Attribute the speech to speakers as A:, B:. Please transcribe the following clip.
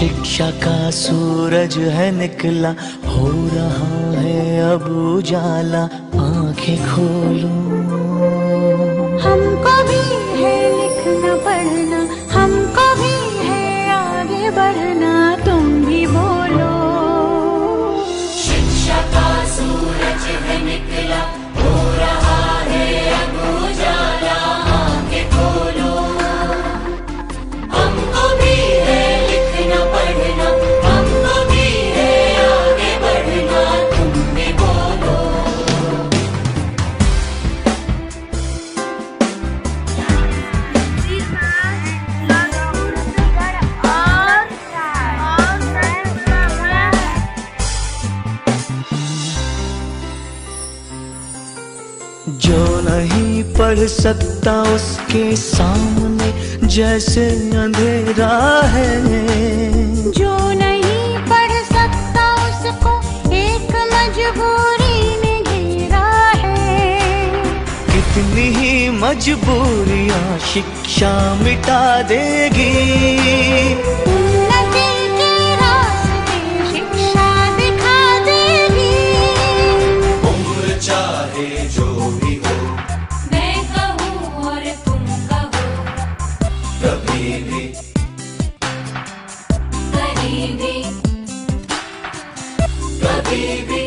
A: शिक्षा का सूरज है निकला हो रहा है अब उजाला आँखें खोलो।
B: हमको
A: जो नहीं पढ़ सकता उसके सामने जैसे अंधेरा है।
B: जो नहीं पढ़ सकता उसको एक मजबूरी ने घेरा है।
A: कितनी ही मजबूरियाँ शिक्षा मिटा देगी।
C: TV.